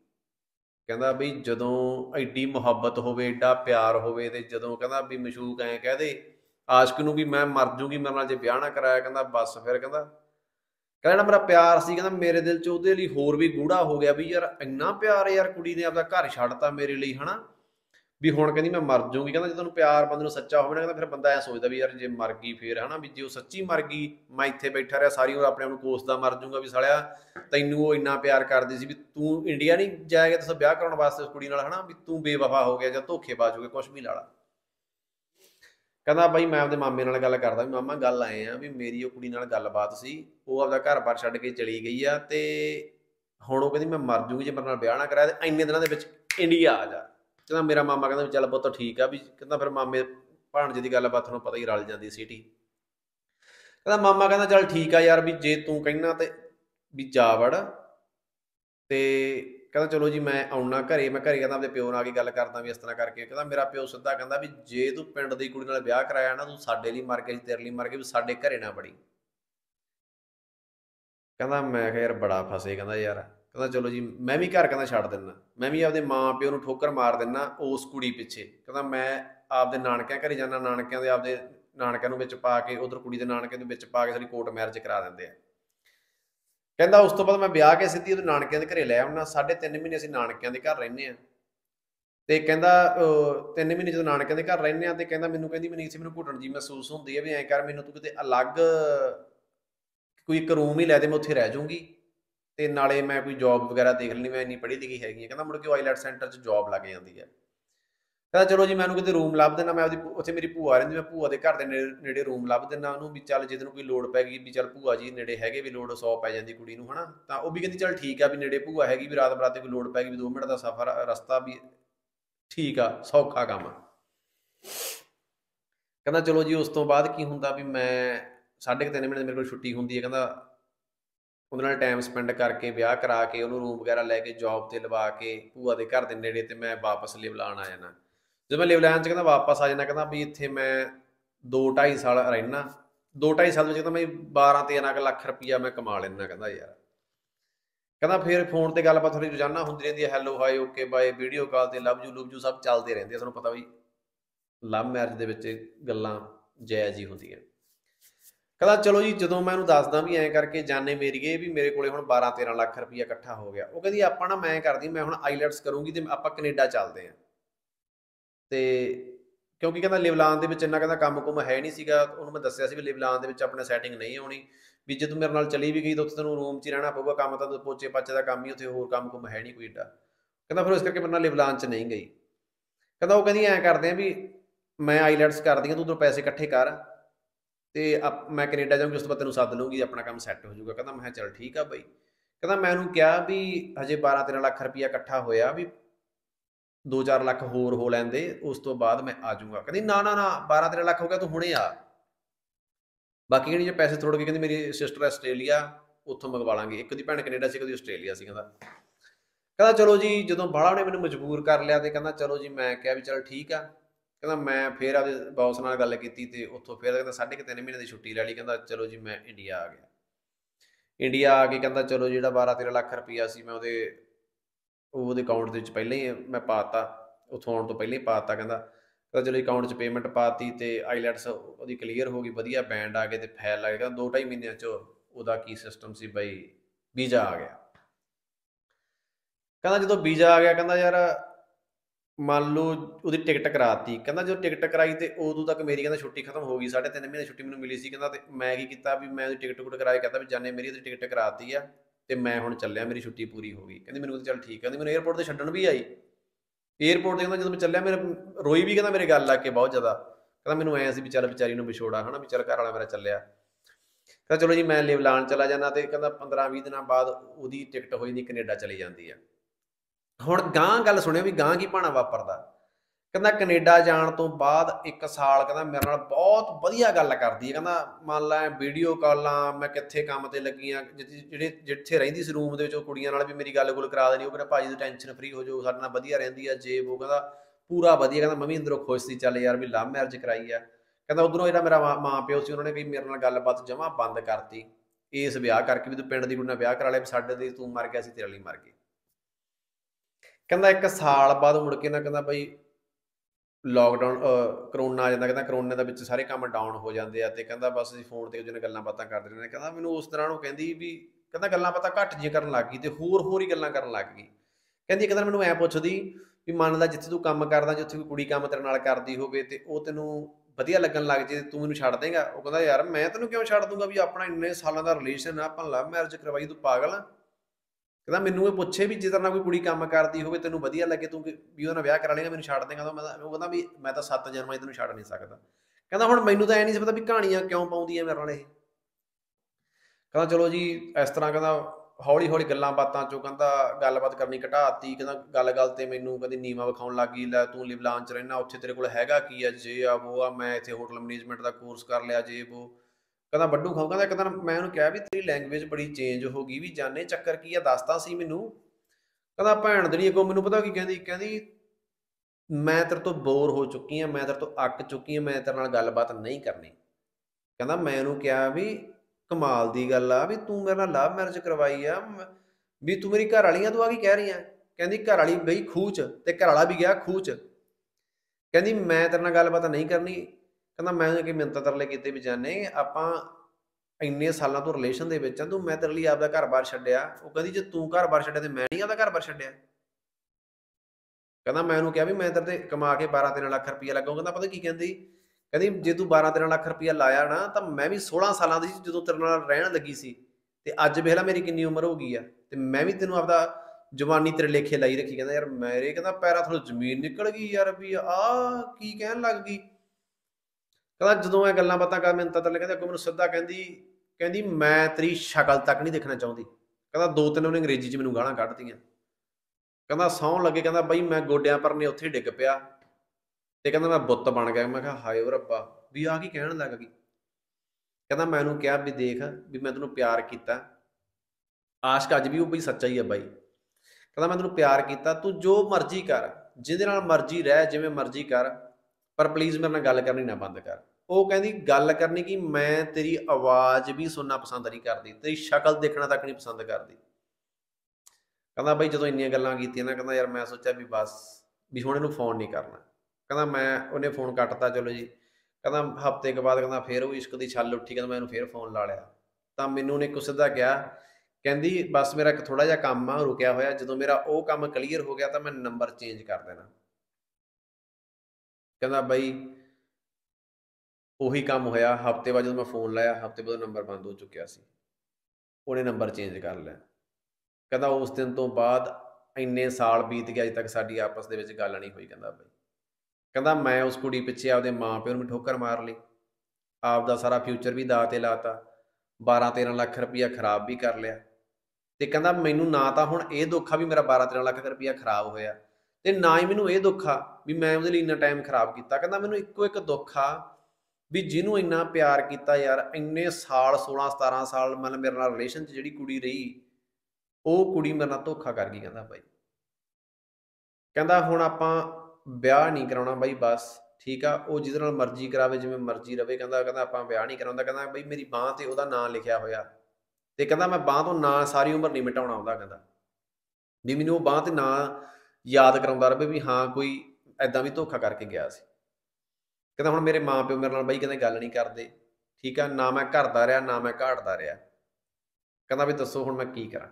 ਕਹਿੰਦਾ ਵੀ ਜਦੋਂ ਐਡੀ ਮੁਹੱਬਤ ਹੋਵੇ, ਐਡਾ ਪਿਆਰ ਹੋਵੇ ਤੇ ਜਦੋਂ ਕਹਿੰਦਾ ਵੀ ਮਸ਼ੂਕ ਐ ਕਹਦੇ ਆਸ਼ਕ ਨੂੰ ਵੀ ਮੈਂ ਮਰ ਜੂਗੀ, ਮੇਰੇ ਨਾਲ ਜੇ ਵਿਆਹ ਨਾ ਕਰਾਇਆ, ਕਹਿੰਦਾ ਬਸ ਫਿਰ ਕਹਿੰਦਾ ਕਹਿੰਦਾ ਮੇਰਾ ਪਿਆਰ ਸੀ ਕਹਿੰਦਾ ਮੇਰੇ ਦਿਲ 'ਚ ਉਹਦੇ ਲਈ ਹੋਰ ਵੀ ਗੂੜਾ ਹੋ ਗਿਆ ਵੀ ਯਾਰ ਇੰਨਾ ਪਿਆਰ ਯਾਰ ਕੁੜੀ ਨੇ ਆਪਦਾ ਘਰ ਛੱਡਤਾ ਮੇਰੇ ਲਈ, ਹਨਾ? ਵੀ ਹੁਣ ਕਹਿੰਦੀ ਮੈਂ ਮਰ ਜਾਊਂਗੀ ਕਹਿੰਦਾ ਜਦੋਂ ਨੂੰ ਪਿਆਰ ਬੰਦੇ ਨੂੰ ਸੱਚਾ ਹੋਵੇ ਨਾ, ਕਹਿੰਦਾ ਫਿਰ ਬੰਦਾ ਐ ਸੋਚਦਾ ਵੀ ਯਾਰ ਜੇ ਮਰ ਗਈ ਫੇਰ, ਹਨਾ? ਵੀ ਜੇ ਉਹ ਸੱਚੀ ਮਰ ਗਈ, ਮੈਂ ਇੱਥੇ ਬੈਠਾ ਰਿਹਾ, ਸਾਰੀ ਉਮਰ ਆਪਣੇ ਆਪ ਨੂੰ ਕੋਸਦਾ ਮਰ ਜਾਊਂਗਾ ਵੀ ਸਾਲਿਆ ਤੈਨੂੰ ਉਹ ਇੰਨਾ ਪਿਆਰ ਕਰਦੀ ਸੀ ਵੀ ਤੂੰ ਇੰਡੀਆ ਨਹੀਂ ਜਾਏਗਾ ਤਾਂ ਵਿਆਹ ਕਰਾਉਣ ਵਾਸਤੇ ਉਸ ਕੁੜੀ ਨਾਲ, ਹਨਾ? ਵੀ ਤੂੰ ਬੇਵਫਾ ਹੋ ਗਿਆ ਜਾਂ ਧੋਖੇਬਾਜ਼ ਹੋ ਗਿਆ ਕੁਝ ਵੀ ਲਾ ਲਾ। ਕਹਿੰਦਾ ਬਾਈ ਮੈਂ ਆਪਦੇ ਮਾਮੇ ਨਾਲ ਗੱਲ ਕਰਦਾ ਵੀ ਮਾਮਾ ਗੱਲ ਆਏ ਆ ਵੀ ਮੇਰੀ ਉਹ ਕੁੜੀ ਨਾਲ ਗੱਲਬਾਤ ਸੀ, ਉਹ ਆਪਦਾ ਘਰ-ਬਾਰ ਛੱਡ ਕੇ ਚਲੀ ਗਈ ਆ ਤੇ ਹੁਣ ਉਹ ਕਹਿੰਦੀ ਮੈਂ ਮਰ ਜੂਗੀ ਜੇ ਮੇਰੇ ਨਾਲ ਵਿਆਹ ਨਾ ਕਰਾਇਆ ਤੇ ਇੰਨੇ ਦਿਨਾਂ ਦੇ ਵਿੱਚ ਇੰਡੀਆ ਆ ਜਾ। ਕਹਿੰਦਾ ਮੇਰਾ ਮਾਮਾ ਕਹਿੰਦਾ ਵੀ ਚੱਲ ਪੁੱਤ ਠੀਕ ਆ ਵੀ ਕਹਿੰਦਾ ਫਿਰ ਮਾਮੇ ਭਾਣਜੇ ਦੀ ਗੱਲਬਾਤ ਤੁਹਾਨੂੰ ਪਤਾ ਹੀ ਰਲ ਜਾਂਦੀ ਸਿਟੀ ਕਹਿੰਦਾ ਮਾਮਾ ਕਹਿੰਦਾ ਚੱਲ ਠੀਕ ਆ ਯਾਰ ਵੀ ਜੇ ਤੂੰ ਕਹਿਣਾ ਤੇ ਵੀ ਜਾ ਵੜ ਤੇ ਕਹਿੰਦਾ ਚਲੋ ਜੀ ਮੈਂ ਆਉਣਾ ਘਰੇ, ਮੈਂ ਘਰੇ ਕਹਿੰਦਾ ਆਪਣੇ ਪਿਓ ਨਾਲ ਆ ਕੇ ਗੱਲ ਕਰਦਾ ਵੀ ਇਸ ਤਰ੍ਹਾਂ ਕਰਕੇ। ਕਹਿੰਦਾ ਮੇਰਾ ਪਿਓ ਸਿੱਧਾ ਕਹਿੰਦਾ ਵੀ ਜੇ ਤੂੰ ਪਿੰਡ ਦੀ ਕੁੜੀ ਨਾਲ ਵਿਆਹ ਕਰਾਇਆ ਨਾ, ਤੂੰ ਸਾਡੇ ਲਈ ਮਰ ਗਿਆ ਸੀ ਤੇਰੇ ਲਈ ਮਰ ਗਿਆ ਵੀ ਸਾਡੇ ਘਰੇ ਨਾ ਬੜੀ ਕਹਿੰਦਾ ਮੈਂ ਕਿਹਾ ਯਾਰ ਬੜਾ ਫਸੇ, ਕਹਿੰਦਾ ਯਾਰ। ਕਹਿੰਦਾ ਚਲੋ ਜੀ, ਮੈਂ ਵੀ ਘਰ ਕਹਿੰਦਾ ਛੱਡ ਦਿੰਦਾ ਮੈਂ ਵੀ ਆਪਦੇ ਮਾਂ ਪਿਓ ਨੂੰ ਠੋਕਰ ਮਾਰ ਦਿੰਦਾ ਉਸ ਕੁੜੀ ਪਿੱਛੇ। ਕਹਿੰਦਾ ਮੈਂ ਆਪਦੇ ਨਾਨਕਿਆਂ ਘਰੇ ਜਾਣਾ ਨਾਨਕਿਆਂ ਦੇ ਆਪਦੇ ਨਾਨਕਿਆਂ ਨੂੰ ਵਿੱਚ ਪਾ ਕੇ, ਉਧਰ ਕੁੜੀ ਦੇ ਨਾਨਕਿਆਂ ਨੂੰ ਵਿੱਚ ਪਾ ਕੇ ਸਾਡੀ ਕੋਰਟ ਮੈਰਿਜ ਕਰਾ ਦਿੰਦੇ ਆ। ਕਹਿੰਦਾ ਉਸ ਤੋਂ ਬਾਅਦ ਮੈਂ ਵਿਆਹ ਕੇ ਸਿੱਧੀ ਉਹਦੇ ਨਾਨਕਿਆਂ ਦੇ ਘਰੇ ਲੈ ਆਉਣਾ, ਸਾਢੇ 3 ਮਹੀਨੇ ਅਸੀਂ ਨਾਨਕਿਆਂ ਦੇ ਘਰ ਰਹਿੰਦੇ ਆ ਤੇ ਕਹਿੰਦਾ 3 ਮਹੀਨੇ ਜਦੋਂ ਨਾਨਕਿਆਂ ਦੇ ਘਰ ਰਹਿੰਦੇ ਆ ਤੇ ਕਹਿੰਦਾ ਮੈਨੂੰ ਕਹਿੰਦੀ ਮੈਨੂੰ ਇੱਥੇ ਮੈਨੂੰ ਘੁੱਟਣ ਜੀ ਮਹਿਸੂਸ ਹੁੰਦੀ ਹੈ ਵੀ ਐਂ ਕਰ, ਮੈਨੂੰ ਤੂੰ ਕਿਤੇ ਅਲੱਗ ਕੋਈ ਇੱਕ ਰੂਮ ਹੀ ਲੈ ਦੇ, ਮੈਂ ਉੱਥੇ ਰਹਿ ਜਾਊਂਗੀ। ਤੇ ਨਾਲੇ ਮੈਂ ਕੋਈ ਜੌਬ ਵਗੈਰਾ ਦੇਖ ਲੈਣੀ ਮੈਂ ਇੰਨੀ ਪੜ੍ਹੀ ਲਿਖੀ ਹੈਗੀ ਆ ਕਹਿੰਦਾ ਮੁੜ ਕੇ ਆਈਲੈਟ ਸੈਂਟਰ 'ਚ ਜੌਬ ਲੱਗ ਜਾਂਦੀ ਹੈ। ਕਹਿੰਦਾ ਚਲੋ ਜੀ ਮੈਨੂੰ ਕਿਤੇ ਰੂਮ ਲੱਭ ਦੇਣਾ ਮੈਂ ਉਹਦੀ ਉੱਥੇ ਮੇਰੀ ਭੂਆ ਰਹਿੰਦੀ, ਮੈਂ ਭੂਆ ਦੇ ਘਰ ਦੇ ਨੇੜੇ ਰੂਮ ਲੱਭ ਦੇਣਾ ਉਹਨੂੰ ਵੀ ਚੱਲ ਜੇ ਤੈਨੂੰ ਕੋਈ ਲੋੜ ਪੈ ਗਈ ਵੀ ਚੱਲ ਭੂਆ ਜੀ ਨੇੜੇ ਹੈਗੇ ਵੀ ਲੋੜ 100 ਪੈ ਜਾਂਦੀ ਕੁੜੀ ਨੂੰ, ਹਨਾ? ਤਾਂ ਉਹ ਵੀ ਕਹਿੰਦੀ ਚੱਲ ਠੀਕ ਆ ਵੀ ਨੇੜੇ ਭੂਆ ਹੈਗੀ ਵੀ ਰਾਤ ਬਰਾਤੇ ਕੋਈ ਲੋੜ ਪੈ ਗਈ ਵੀ 2 ਮਿੰਟ ਦਾ ਸਫ਼ਰ, ਰਸਤਾ ਵੀ ਠੀਕ ਆ, ਸੌਖਾ ਕੰਮ ਕਹਿੰਦਾ ਚਲੋ ਜੀ ਉਸ ਤੋਂ ਬਾਅਦ ਕੀ ਹੁੰਦਾ ਵੀ ਮੈਂ ਸਾਢੇ 3 ਮਹੀਨੇ ਮੇਰੇ ਕੋਲ ਛੁੱਟੀ ਹੁੰਦੀ ਹੈ ਕਹਿੰਦਾ ਉਹਦੇ ਨਾਲ ਟਾਈਮ ਸਪੈਂਡ ਕਰਕੇ ਵਿਆਹ ਕਰਾ ਕੇ ਉਹਨੂੰ ਰੂਮ ਵਗੈਰਾ ਲੈ ਕੇ ਜੌਬ ਤੇ ਲਵਾ ਕੇ ਭੂਆ ਦੇ ਘਰ ਦੇ ਨੇੜੇ ਤੇ ਮੈਂ ਵਾਪਸ ਲਿਵਲਾਣ ਆ ਜਾਣਾ। ਜਦੋਂ ਮੈਂ ਲਿਵ ਚ ਕਹਿੰਦਾ ਵਾਪਸ ਆ ਜਾਣਾ ਕਹਿੰਦਾ ਵੀ ਇੱਥੇ ਮੈਂ 2 2.5 ਸਾਲ ਰਹਿਣਾ 2 2.5 ਸਾਲ ਵਿੱਚ ਕਹਿੰਦਾ ਮੈਂ 12 13 ਲੱਖ ਰੁਪਈਆ ਮੈਂ ਕਮਾ ਲੈਣਾ ਕਹਿੰਦਾ ਯਾਰ। ਕਹਿੰਦਾ ਫਿਰ ਫੋਨ ਤੇ ਗੱਲਬਾਤ ਥੋੜੀ ਰੋਜ਼ਾਨਾ ਹੁੰਦੀ ਰਹਿੰਦੀ ਹੈ hello hi okay bye video call ਤੇ ਲਵ ਯੂ ਲਵ ਯੂ ਸਭ ਚੱਲਦੇ ਰਹਿੰਦੇ ਆ। ਤੁਹਾਨੂੰ ਪਤਾ ਵੀ ਲਵ ਮੈਰਿਜ ਦੇ ਵਿੱਚ ਗੱਲਾਂ ਜਾਇਜ਼ ਹੀ ਹੁੰਦੀਆਂ। ਕਹਿੰਦਾ ਚਲੋ ਜੀ, ਜਦੋਂ ਮੈਂ ਉਹਨੂੰ ਦੱਸਦਾ ਵੀ ਐਂ ਕਰਕੇ ਜਾਣੇ ਮੇਰੀਏ ਵੀ ਮੇਰੇ ਕੋਲੇ ਹੁਣ 12 13 ਲੱਖ ਰੁਪਈਆ ਇਕੱਠਾ ਹੋ ਗਿਆ। ਉਹ ਕਹਿੰਦੀ, ਆਪਾਂ ਨਾ ਮੈਂ ਕਰਦੀ, ਮੈਂ ਹੁਣ ਆਈਲੈਟਸ ਕਰੂੰਗੀ ਤੇ ਆਪਾਂ ਕੈਨੇਡਾ ਚੱਲਦੇ ਆਂ ਤੇ ਕਿਉਂਕਿ ਕਹਿੰਦਾ ਲਿਵਲਾਨ ਦੇ ਵਿੱਚ ਇੰਨਾ ਕਹਿੰਦਾ ਕੰਮ ਕੁਮ ਹੈ ਨਹੀਂ ਸੀਗਾ, ਉਹਨੂੰ ਮੈਂ ਦੱਸਿਆ ਸੀ ਵੀ ਲਿਵਲਾਨ ਦੇ ਵਿੱਚ ਆਪਣਾ ਸੈਟਿੰਗ ਨਹੀਂ ਆਉਣੀ, ਵੀ ਜੇ ਤੂੰ ਮੇਰੇ ਨਾਲ ਚਲੀ ਵੀ ਗਈ ਤਾਂ ਉੱਥੇ ਤੈਨੂੰ ਰੂਮ 'ਚ ਹੀ ਰਹਿਣਾ ਪਊਗਾ, ਕੰਮ ਤਾਂ ਪੋਚੇ ਪਾਚੇ ਦਾ ਕੰਮ ਹੀ, ਉੱਥੇ ਹੋਰ ਕੰਮ ਕੁਮ ਹੈ ਨਹੀਂ ਕੋਈ ਏਡਾ। ਕਹਿੰਦਾ ਫਿਰ ਇਸ ਕਰਕੇ ਮੇਰੇ ਨਾਲ ਲਿਵਲਾਨ 'ਚ ਨਹੀਂ ਗਈ। ਕਹਿੰਦਾ ਉਹ ਕਹਿੰਦੀ ਐਂ ਕਰਦੇ ਆ ਵੀ ਮੈਂ ਆਈਲੈਟਸ ਕਰਦੀ ਆ ਤੂੰ ਉਧਰ ਪੈਸੇ ਇਕੱਠੇ ਕਰ ਤੇ ਮੈਂ ਕੈਨੇਡਾ ਜਾਊਂਗੀ, ਉਸ ਤੋਂ ਬਾਅਦ ਤੈਨੂੰ ਸੱਦ ਲੂੰਗੀ ਆਪਣਾ ਕੰਮ ਸੈੱਟ ਹੋ ਜਾਊਗਾ। ਕਹਿੰਦਾ ਮੈਂ ਚੱਲ ਠੀਕ ਆ ਬਾਈ। ਕਹਿੰਦਾ ਮੈਂ ਉਹਨੂੰ ਕਿਹਾ ਵੀ ਹਜੇ 12 13 ਲੱਖ ਰੁਪਇਆ ਇਕੱਠਾ ਹੋਇਆ ਵੀ 2-4 ਲੱਖ ਹੋਰ ਹੋ ਲੈਂਦੇ, ਉਸ ਤੋਂ ਬਾਅਦ ਮੈਂ ਆ ਜਾਊਂਗਾ। ਕਹਿੰਦੀ, ਨਾ ਨਾ ਨਾ 12 13 ਲੱਖ ਹੋ ਗਿਆ ਤੂੰ ਹੁਣੇ ਆ। ਬਾਕੀ ਜਿਹੜੀ ਜੇ ਪੈਸੇ ਥੋੜ ਕੇ ਕਹਿੰਦੀ, ਮੇਰੀ ਸਿਸਟਰ ਆਸਟ੍ਰੇਲੀਆ, ਉੱਥੋਂ ਮੰਗਵਾ ਲਾਂਗੇ। ਇੱਕ ਦੀ ਭੈਣ ਕੈਨੇਡਾ ਸੀ, ਇੱਕ ਦੀ ਆਸਟ੍ਰੇਲੀਆ ਸੀ, ਕਹਿੰਦਾ। ਕਹਿੰਦਾ, ਚਲੋ ਜੀ, ਜਦੋਂ ਬਾਲਾ ਨੇ ਮੈਨੂੰ ਮਜਬੂਰ ਕਰ ਲਿਆ ਤੇ ਕਹਿੰਦਾ, ਚਲੋ ਜੀ, ਮੈਂ ਕਿਹਾ ਵੀ ਚਲ ਠੀਕ ਆ। ਕਹਿੰਦਾ, ਮੈਂ ਫੇਰ ਆਪਦੇ ਬੌਸ ਨਾਲ ਗੱਲ ਕੀਤੀ ਤੇ ਉੱਥੋਂ ਫੇਰ ਕਹਿੰਦਾ, ਸਾਢੇ ਕਿ 3 ਮਹੀਨੇ ਦੀ ਛੁੱਟੀ ਲੈ ਲਈ, ਕਹਿੰਦਾ, ਚਲੋ ਜੀ, ਮੈਂ ਇੰਡੀਆ ਆ ਗਿਆ। ਇੰਡੀਆ ਆ ਕੇ ਕਹਿੰਦਾ, ਚਲੋ ਜਿਹੜਾ 12 13 ਲੱਖ ਰੁਪਈਆ ਸੀ, ਮੈਂ ਉਹਦੇ ਉਹਦੇ ਅਕਾਊਂਟ ਦੇ ਵਿੱਚ ਪਹਿਲਾਂ ਹੀ ਮੈਂ ਪਾਤਾ, ਉੱਥੋਂ ਆਉਣ ਤੋਂ ਪਹਿਲਾਂ ਹੀ ਪਾਤਾ, ਕਹਿੰਦਾ ਕਹਿੰਦਾ ਚਲੋ ਅਕਾਊਂਟ 'ਚ ਪੇਮੈਂਟ ਪਾਤੀ ਤੇ ਆਈਲੈਟਸ ਉਹਦੀ ਕਲੀਅਰ ਹੋ ਗਈ, ਵਧੀਆ ਬੈਂਡ ਆ ਗਏ ਤੇ ਫੈਲ ਲੱਗ ਗਿਆ ਦੋ ਢਾਈ ਮਹੀਨਿਆਂ 'ਚ ਉਹਦਾ ਕੀ ਸਿਸਟਮ ਸੀ ਬਈ, ਵੀਜ਼ਾ ਆ ਗਿਆ। ਕਹਿੰਦਾ ਜਦੋਂ ਵੀਜ਼ਾ ਆ ਗਿਆ, ਕਹਿੰਦਾ ਯਾਰ ਮੰਨ ਲਓ ਉਹਦੀ ਟਿਕਟ ਕਰਾਤੀ, ਕਹਿੰਦਾ ਜਦੋਂ ਟਿਕਟ ਕਰਾਈ ਤੇ ਉਦੋਂ ਤੱਕ ਮੇਰੀ ਕਹਿੰਦਾ ਛੁੱਟੀ ਖਤਮ ਹੋ ਗਈ, ਸਾਢੇ 3 ਮਹੀਨੇ ਛੁੱਟੀ ਮੈਨੂੰ ਮਿਲੀ ਸੀ, ਕਹਿੰਦਾ ਤੇ ਮੈਂ ਕੀ ਕੀਤਾ ਵੀ ਮੈਂ ਉਹਦੀ ਟਿਕਟ ਟੁਕਟ ਕਰਾਏ ਕਹਿੰਦਾ ਵੀ ਜਾਨੇ ਮੇਰੀ ਉਹਦੀ ਟਿਕਟ ਕਰਾਤੀ ਆ ਤੇ ਮੈਂ ਹੁਣ ਚੱਲਿਆ, ਮੇਰੀ ਛੁੱਟੀ ਪੂਰੀ ਹੋ ਗਈ। ਕਹਿੰਦੀ ਮੈਨੂੰ ਕਹਿੰਦੀ ਚੱਲ ਠੀਕ ਹੈ ਕਹਿੰਦੀ ਮੈਨੂੰ 에어ਪੋਰਟ ਤੇ ਛੱਡਣ ਵੀ ਆਈ। 에어ਪੋਰਟ ਤੇ ਕਹਿੰਦਾ ਜਦੋਂ ਮੈਂ ਚੱਲਿਆ, ਮੇਰੇ ਰੋਈ ਵੀ ਕਹਿੰਦਾ ਮੇਰੇ ਗੱਲ ਲੱਗ ਕੇ ਬਹੁਤ ਜ਼ਿਆਦਾ। ਕਹਿੰਦਾ ਮੈਨੂੰ ਐਂ ਸੀ ਵੀ ਚੱਲ ਵਿਚਾਰੀ ਨੂੰ ਵਿਛੋੜਾ, ਹਨਾ, ਵੀ ਚੱਲ ਘਰ ਵਾਲਾ ਮੇਰਾ ਚੱਲਿਆ। ਕਹਿੰਦਾ ਚਲੋ ਜੀ, ਮੈਂ ਲਿਵਲਾਨ ਚਲਾ ਜਾਂਦਾ ਤੇ ਕਹਿੰਦਾ 15-20 ਦਿਨਾਂ ਬਾਅਦ ਉਹਦੀ ਟਿਕਟ ਹੋਈ ਨਹੀਂ, ਕੈਨੇਡਾ ਚਲੀ ਜਾਂਦੀ ਆ। ਹੁਣ ਗਾਂ ਗੱਲ ਸੁਣਿਓ ਵੀ ਗਾਂ ਕੀ ਪਾਣਾ ਵਾਪਰਦਾ। ਕਹਿੰਦਾ ਕੈਨੇਡਾ ਜਾਣ ਤੋਂ ਬਾਅਦ ਇੱਕ ਸਾਲ ਕਹਿੰਦਾ ਮੇਰੇ ਨਾਲ ਬਹੁਤ ਵਧੀਆ ਗੱਲ ਕਰਦੀ ਹੈ। ਕਹਿੰਦਾ ਮੰਨ ਲੈ ਵੀਡੀਓ ਕਾਲਾਂ, ਮੈਂ ਕਿੱਥੇ ਕੰਮ ਤੇ ਲੱਗੀਆਂ ਜਿਹੜੇ ਜਿੱਥੇ ਰਹਿੰਦੀ ਸੀ ਰੂਮ ਦੇ ਵਿੱਚ, ਉਹ ਕੁੜੀਆਂ ਨਾਲ ਵੀ ਮੇਰੀ ਗੱਲ ਗੁੱਲ ਕਰਾ ਦੇਣੀ, ਉਹ ਕਹਿੰਦਾ ਭਾਜੀ ਤੂੰ ਟੈਨਸ਼ਨ ਫਰੀ ਹੋ ਜਾਓ, ਸਾਡੇ ਨਾਲ ਵਧੀਆ ਰਹਿੰਦੀ ਆ, ਜੇ ਉਹ ਕਹਿੰਦਾ ਪੂਰਾ ਵਧੀਆ, ਕਹਿੰਦਾ ਮੰਮੀ ਅੰਦਰੋਂ ਖੁਸ਼ ਸੀ, ਚੱਲ ਯਾਰ ਵੀ ਲਵ ਮੈਰਿਜ ਕਰਾਈ ਆ। ਕਹਿੰਦਾ ਉਧਰੋਂ ਜਿਹੜਾ ਮੇਰਾ ਮਾਂ ਪਿਓ ਸੀ, ਉਹਨਾਂ ਨੇ ਵੀ ਮੇਰੇ ਨਾਲ ਗੱਲਬਾਤ ਜਮਾ ਬੰਦ ਕਰਤੀ। ਇਸ ਵਿਆਹ ਕਰਕੇ ਵੀ ਤੂੰ ਪਿੰਡ ਦੀ ਕੁੜੀ ਨਾਲ ਵਿਆਹ ਕਰਾ ਲਿਆ ਸਾਡੇ ਦੇ ਤੂੰ ਮਰ ਗਿਆ ਸੀ ਤੇਰੇ ਲਈ ਮਰ ਗਈ ਕਹਿੰਦਾ ਇੱਕ ਸਾਲ ਬਾਅਦ ਮੁੜ ਕੇ ਨਾ ਕਹਿੰਦਾ ਬਈ ਲੋਕਡਾਊਨ ਕਰੋਨਾ ਆ ਜਾਂਦਾ, ਕਹਿੰਦਾ ਕਰੋਨਾ ਦੇ ਵਿੱਚ ਸਾਰੇ ਕੰਮ ਡਾਊਨ ਹੋ ਜਾਂਦੇ ਆ ਤੇ ਕਹਿੰਦਾ ਬਸ ਅਸੀਂ ਫੋਨ ਤੇ ਉਹਦੇ ਗੱਲਾਂ ਬਾਤਾਂ ਕਰਦੇ ਰਹਿੰਦੇ ਕਹਿੰਦਾ ਮੈਨੂੰ ਉਸ ਤਰ੍ਹਾਂ ਉਹ ਕਹਿੰਦੀ ਵੀ, ਕਹਿੰਦਾ ਗੱਲਾਂ ਬਾਤਾਂ ਘੱਟ ਜੀ ਕਰਨ ਲੱਗ ਗਈ ਤੇ ਹੋਰ ਹੋਰ ਹੀ ਗੱਲਾਂ ਕਰਨ ਲੱਗ ਗਈ। ਕਹਿੰਦੀ ਇੱਕ ਦਿਨ ਮੈਨੂੰ ਐ ਪੁੱਛਦੀ ਵੀ ਮੰਨ ਲੈ ਜਿੱਥੇ ਤੂੰ ਕੰਮ ਕਰਦਾ, ਜਿੱਥੇ ਕੋਈ ਕੁੜੀ ਕੰਮ ਤੇਰੇ ਨਾਲ ਕਰਦੀ ਹੋਵੇ ਤੇ ਉਹ ਤੈਨੂੰ ਵਧੀਆ ਲੱਗਣ ਲੱਗ ਜੇ, ਤੂੰ ਮੈਨੂੰ ਛੱਡ ਦੇਗਾ? ਉਹ ਕਹਿੰਦਾ ਯਾਰ ਮੈਂ ਤੈਨੂੰ ਕਿਉਂ ਛੱਡ ਦੂੰਗਾ ਵੀ ਆਪਣਾ ਇੰਨੇ ਸਾਲਾਂ ਦਾ ਰਿਲੇਸ਼ਨ ਆ ਆਪਾਂ ਲਵ ਮੈਰਿਜ ਕਰਵਾਈ ਤੂੰ ਪਾਗਲ ਆ? ਕਹਿੰਦਾ ਮੈਨੂੰ ਇਹ ਪੁੱਛੇ ਵੀ ਜਿੱਦਾਂ ਨਾਲ ਕੋਈ ਕੁੜੀ ਕੰਮ ਕਰਦੀ ਹੋਵੇ, ਤੈਨੂੰ ਵਧੀਆ ਲੱਗੇ, ਤੂੰ ਵੀ ਉਹਦੇ ਨਾਲ ਵਿਆਹ ਕਰਾ ਲੇਗਾ ਮੈਨੂੰ ਛੱਡ ਦੇਗਾ। ਤਾਂ ਮੈਂ ਉਹ ਕਹਿੰਦਾ ਵੀ ਮੈਂ ਤਾਂ ਸੱਤ ਜਨਮਾਂ ਤੈਨੂੰ ਛੱਡ ਨਹੀਂ ਸਕਦਾ। ਕਹਿੰਦਾ ਹੁਣ ਮੈਨੂੰ ਤਾਂ ਐ ਨਹੀਂ ਸੀ ਪਤਾ ਵੀ ਕਹਾਣੀਆਂ ਕਿਉਂ ਪਾਉਂਦੀ ਐ ਮੇਰੇ ਨਾਲ ਇਹ। ਕਹਿੰਦਾ ਚਲੋ ਜੀ, ਇਸ ਤਰ੍ਹਾਂ ਕਹਿੰਦਾ ਹੌਲੀ ਹੌਲੀ ਗੱਲਾਂ ਬਾਤਾਂ ਚੋਂ ਕਹਿੰਦਾ ਗੱਲਬਾਤ ਕਰਨੀ ਘਟਾਤੀ। ਕਹਿੰਦਾ ਗੱਲ ਗੱਲ ਤੇ ਮੈਨੂੰ ਕਦੀ ਨੀਵਾ ਵਿਖਾਉਣ ਲੱਗ ਗਈ, ਲੈ ਤੂੰ ਲਿਬਲਾਨ ਚ ਰਹਿਣਾ, ਉੱਥੇ ਤੇਰੇ ਕੋਲ ਹੈਗਾ ਕੀ ਆ ਜੇ ਆ ਉਹ ਆ, ਮੈਂ ਇੱਥੇ ਹੋਟਲ ਮੈਨੇਜਮੈਂਟ ਦਾ ਕੋਰਸ ਕਰ ਲਿਆ, ਜੇ ਉਹ ਕਹਿੰਦਾ, ਵੱਡੂ ਖਾਉ ਕਹਿੰਦਾ ਇੱਕ ਦਿਨ ਮੈਂ ਉਹਨੂੰ ਕਿਹਾ ਵੀ ਤੇਰੀ ਲੈਂਗੁਏਜ ਬੜੀ ਚੇਂਜ ਹੋ ਗਈ ਵੀ ਜਾਣੇ ਚੱਕਰ ਕੀ ਆ ਦੱਸਦਾ ਸੀ ਮੈਨੂੰ। ਕਹਿੰਦਾ, ਭੈਣ ਦਣੀ ਅੱਗੋਂ ਮੈਨੂੰ ਪਤਾ ਕੀ ਕਹਿੰਦੀ? ਕਹਿੰਦੀ, ਮੈਂ ਤੇਰੇ ਤੋਂ ਬੋਰ ਹੋ ਚੁੱਕੀ ਆ, ਮੈਂ ਤੇਰੇ ਤੋਂ ਅੱਕ ਚੁੱਕੀ ਆ, ਮੈਂ ਤੇਰੇ ਨਾਲ ਗੱਲਬਾਤ ਨਹੀਂ ਕਰਨੀ। ਕਹਿੰਦਾ, ਮੈਂ ਉਹਨੂੰ ਕਿਹਾ ਵੀ ਕਮਾਲ ਦੀ ਗੱਲ ਆ ਵੀ ਤੂੰ ਮੇਰੇ ਨਾਲ ਲਵ ਮੈਰਿਜ ਕਰਵਾਈ ਆ ਵੀ ਤੂੰ ਮੇਰੀ ਘਰ ਵਾਲੀਆਂ ਤੂੰ ਆ ਕੀ ਕਹਿ ਰਹੀ ਆ? ਕਹਿੰਦੀ, ਘਰ ਵਾਲੀ ਗਈ ਖੂਚ ਤੇ ਘਰ ਵਾਲਾ ਵੀ ਗਿਆ ਖੂਚ ਕਹਿੰਦੀ, ਮੈਂ ਤੇਰੇ ਨਾਲ ਗੱਲਬਾਤ ਨਹੀਂ ਕਰਨੀ ਕਹਿੰਦਾ ਮੈਂ ਕਿ ਮਿੰਤਾ ਤਰਲੇ ਕੀਤੇ ਵੀ ਜਾਣੇ ਆਪਾਂ ਇੰਨੇ ਸਾਲਾਂ ਤੋਂ ਰਿਲੇਸ਼ਨ ਦੇ ਵਿੱਚ ਆ, ਤੂੰ ਮੈਂ ਤੇਰੇ ਲਈ ਆਪਦਾ ਘਰ-ਬਾਰ ਛੱਡਿਆ। ਉਹ ਕਹਿੰਦੀ, ਜੇ ਤੂੰ ਘਰ-ਬਾਰ ਛੱਡਿਆ ਤੇ ਮੈਂ ਨਹੀਂ ਆਪਦਾ ਘਰ-ਬਾਰ ਛੱਡਿਆ। ਕਹਿੰਦਾ ਮੈਂ ਉਹਨੂੰ ਕਿਹਾ ਵੀ ਮੈਂ ਤੇਰੇ ਤੇ ਕਮਾ ਕੇ 12-13 ਲੱਖ ਰੁਪਈਆ ਲਗਾਉਂ ਕਹਿੰਦਾ, ਪਤਾ ਕੀ ਕਹਿੰਦੀ? ਕਹਿੰਦੀ, ਜੇ ਤੂੰ 12-13 ਲੱਖ ਰੁਪਇਆ ਲਾਇਆ ਨਾ, ਤਾਂ ਮੈਂ ਵੀ 16 ਸਾਲਾਂ ਦੀ ਸੀ ਜਦੋਂ ਤੇਰੇ ਨਾਲ ਰਹਿਣ ਲੱਗੀ ਸੀ। ਤੇ ਅੱਜ ਵੇਖ ਮੇਰੀ ਕਿੰਨੀ ਉਮਰ ਹੋ ਗਈ ਆ। ਤੇ ਮੈਂ ਵੀ ਤੈਨੂੰ ਆਪਦਾ ਜਵਾਨੀ ਤੇਰੇ ਲੇਖੇ ਲਾਈ ਰੱਖੀ। ਕਹਿੰਦਾ, ਯਾਰ ਮੇਰੇ ਕਹਿੰਦਾ ਪੈਰਾਂ ਥੋੜਾ ਜ਼ਮੀਨ ਨਿਕਲ ਗਈ ਯਾਰ ਵੀ ਆ ਕੀ ਕਹਿਣ ਲੱਗ ਗਈ? ਕਹਿੰਦਾ ਜਦੋਂ ਇਹ ਗੱਲਾਂ ਬਾਤਾਂ ਕਰ, ਮੈਨੂੰ ਤਾਂ ਕਹਿੰਦਾ, ਅੱਗੋਂ ਮੈਨੂੰ ਸਿੱਧਾ ਕਹਿੰਦੀ ਕਹਿੰਦੀ, ਮੈਂ ਤੇਰੀ ਸ਼ਕਲ ਤੱਕ ਨਹੀਂ ਦੇਖਣਾ ਚਾਹੁੰਦੀ। ਕਹਿੰਦਾ, ਦੋ ਤਿੰਨ ਉਹਨੇ ਅੰਗਰੇਜ਼ੀ 'ਚ ਮੈਨੂੰ ਗਾਲਾਂ ਕੱਢਤੀਆਂ। ਕਹਿੰਦਾ ਸੌਂ ਲੱਗੇ, ਕਹਿੰਦਾ, ਬਈ ਮੈਂ ਗੋਡਿਆਂ ਪਰ ਨੇ ਉੱਥੇ ਡਿੱਗ ਪਿਆ। ਤੇ ਕਹਿੰਦਾ, ਮੈਂ ਬੁੱਤ ਬਣ ਗਿਆ। ਮੈਂ ਕਿਹਾ, ਹਾਏ ਓ ਰੱਬਾ, ਵੀ ਆ ਕੀ ਕਹਿਣ ਲੱਗ ਗਈ? ਕਹਿੰਦਾ, ਮੈਂ ਉਹਨੂੰ ਕਿਹਾ ਵੀ ਦੇਖ, ਵੀ ਮੈਂ ਤੈਨੂੰ ਪਿਆਰ ਕੀਤਾ। ਆਸ਼ਕ ਅੱਜ ਵੀ ਉਹ ਬਈ ਸੱਚਾ ਹੀ ਆ ਬਾਈ। ਕਹਿੰਦਾ, ਮੈਂ ਤੈਨੂੰ ਪਿਆਰ ਕੀਤਾ। ਤੂੰ ਜੋ ਮਰਜ਼ੀ ਕਰ, ਜਿਹਦੇ ਨਾਲ ਮਰਜ਼ੀ ਰਹਿ, ਜਿਵੇਂ ਮਰਜ਼ੀ ਕਰ ਪਰ ਪਲੀਜ਼ ਮੇਰੇ ਨਾਲ ਗੱਲ ਕਰਨੀ ਨਾ ਬੰਦ ਕਰ। ਉਹ ਕਹਿੰਦੀ, ਗੱਲ ਕਰਨੀ ਕਿ ਮੈਂ ਤੇਰੀ ਆਵਾਜ਼ ਵੀ ਸੁਣਨਾ ਪਸੰਦ ਨਹੀਂ ਕਰਦੀ, ਤੇਰੀ ਸ਼ਕਲ ਦੇਖਣਾ ਤੱਕ ਨਹੀਂ ਪਸੰਦ ਕਰਦੀ। ਕਹਿੰਦਾ, ਬਈ ਜਦੋਂ ਇੰਨੀਆਂ ਗੱਲਾਂ ਕੀਤੀਆਂ ਨਾ, ਕਹਿੰਦਾ, ਯਾਰ ਮੈਂ ਸੋਚਿਆ ਵੀ ਬਸ, ਵੀ ਹੁਣ ਇਹਨੂੰ ਫੋਨ ਨਹੀਂ ਕਰਨਾ। ਕਹਿੰਦਾ, ਮੈਂ, ਉਹਨੇ ਫੋਨ ਕੱਟਤਾ, ਚਲੋ ਜੀ। ਕਹਿੰਦਾ, ਹਫ਼ਤੇ ਕੇ ਬਾਅਦ ਕਹਿੰਦਾ, ਫੇਰ ਉਹ ਇਸ਼ਕ ਦੀ ਛੱਲ ਉੱਠੀ, ਕਹਿੰਦਾ, ਮੈਂ ਇਹਨੂੰ ਫੇਰ ਫੋਨ ਲਾ ਲਿਆ। ਤਾਂ ਮੈਨੂੰ ਨੇ ਕੁਛ ਦਾ ਕਿਹਾ, ਕਹਿੰਦੀ, ਬਸ ਮੇਰਾ ਇੱਕ ਥੋੜਾ ਜਿਹਾ ਕੰਮ ਆ, ਰੁਕਿਆ ਹੋਇਆ। ਜਦੋਂ ਮੇਰਾ ਉਹ ਕੰਮ ਕਲੀਅਰ ਹੋ ਗਿਆ, ਤਾਂ ਮੈਂ ਨੰਬਰ ਚੇਂਜ ਕਰ ਦੇਣਾ। ਕਹਿੰਦਾ ਬਾਈ ਉਹੀ ਕੰਮ ਹੋਇਆ, ਹਫ਼ਤੇ ਬਾਅਦ ਜਦੋਂ ਮੈਂ ਫੋਨ ਲਾਇਆ, ਹਫ਼ਤੇ ਬਾਅਦ ਨੰਬਰ ਬੰਦ ਹੋ ਚੁੱਕਿਆ ਸੀ। ਉਹਨੇ ਨੰਬਰ ਚੇਂਜ ਕਰ ਲਿਆ। ਕਹਿੰਦਾ ਉਸ ਦਿਨ ਤੋਂ ਬਾਅਦ ਇੰਨੇ ਸਾਲ ਬੀਤ ਗਏ, ਅਜੇ ਤੱਕ ਸਾਡੀ ਆਪਸ ਦੇ ਵਿੱਚ ਗੱਲ ਨਹੀਂ ਹੋਈ, ਕਹਿੰਦਾ ਬਾਈ। ਕਹਿੰਦਾ ਮੈਂ ਉਸ ਕੁੜੀ ਪਿੱਛੇ ਆਪਦੇ ਮਾਂ ਪਿਓ ਨੂੰ ਠੋਕਰ ਮਾਰ ਲਈ। ਆਪ ਦਾ ਸਾਰਾ ਫਿਊਚਰ ਵੀ ਦਾਅ ਤੇ ਲਾਤਾ। 12 13 ਲੱਖ ਰੁਪਇਆ ਖਰਾਬ ਵੀ ਕਰ ਲਿਆ। ਤੇ ਕਹਿੰਦਾ ਮੈਨੂੰ ਨਾ ਤਾਂ ਹੁਣ ਇਹ ਦੁੱਖ ਆ ਵੀ ਮੇਰਾ 12 13 ਲੱਖ ਰੁਪਇਆ ਖਰਾਬ ਹੋਇਆ। ਤੇ ਨਾ ਹੀ ਮੈਨੂੰ ਇਹ ਦੁੱਖ ਆ ਵੀ ਮੈਂ ਉਹਦੇ ਲਈ ਇੰਨਾ ਟਾਈਮ ਖਰਾਬ ਕੀਤਾ। ਕਹਿੰਦਾ ਮੈਨੂੰ ਇੱਕੋ ਇੱਕ ਦੁੱਖ ਆ ਵੀ ਜਿਹਨੂੰ ਇੰਨਾ ਪਿਆਰ ਕੀਤਾ ਯਾਰ, ਇੰਨੇ ਸਾਲ 16 17 ਸਾਲ ਮਤਲਬ ਮੇਰੇ ਨਾਲ ਰਿਲੇਸ਼ਨ 'ਚ ਜਿਹੜੀ ਕੁੜੀ ਰਹੀ, ਉਹ ਕੁੜੀ ਮੇਰੇ ਨਾਲ ਧੋਖਾ ਕਰ ਗਈ ਕਹਿੰਦਾ ਬਾਈ। ਕਹਿੰਦਾ ਹੁਣ ਆਪਾਂ ਵਿਆਹ ਨਹੀਂ ਕਰਾਉਣਾ ਬਾਈ ਬਸ, ਠੀਕ ਆ, ਉਹ ਜਿਹਦੇ ਨਾਲ ਮਰਜ਼ੀ ਕਰਾਵੇ, ਜਿਵੇਂ ਮਰਜ਼ੀ ਰਵੇ, ਕਹਿੰਦਾ ਕਹਿੰਦਾ ਆਪਾਂ ਵਿਆਹ ਨਹੀਂ ਕਰਾਉਂਦਾ, ਕਹਿੰਦਾ ਬਈ ਮੇਰੀ ਬਾਹ ਤੇ ਉਹਦਾ ਨਾਂ ਲਿਖਿਆ ਹੋਇਆ। ਤੇ ਕਹਿੰਦਾ ਮੈਂ ਬਾਹ ਤੋਂ ਨਾਂ, ਸਾਰੀ ਉਮਰ ਨਹੀਂ ਮਿਟਾਉਣਾ ਆਉਂਦਾ ਕਹਿੰਦਾ। ਵੀ ਮੈਨੂੰ ਉਹ ਬਾਹ ਤੇ ਨਾਂ ਯਾਦ ਕਰਾਉਂਦਾ ਰਹੇ ਵੀ ਹਾਂ ਕੋਈ ਐਦਾਂ ਵੀ ਧੋਖਾ ਕਰਕੇ ਗਿਆ ਸੀ। ਕਹਿੰਦਾ ਹੁਣ ਮੇਰੇ ਮਾਂ ਪਿਓ ਮੇਰੇ ਨਾਲ ਬਾਈ ਕਹਿੰਦੇ ਗੱਲ ਨਹੀਂ ਕਰਦੇ। ਠੀਕ ਆ, ਨਾ ਮੈਂ ਘਰ ਦਾ ਰਿਹਾ, ਨਾ ਮੈਂ ਘਾਟ ਦਾ ਰਿਹਾ। ਕਹਿੰਦਾ ਵੀ ਦੱਸੋ ਹੁਣ ਮੈਂ ਕੀ ਕਰਾਂ।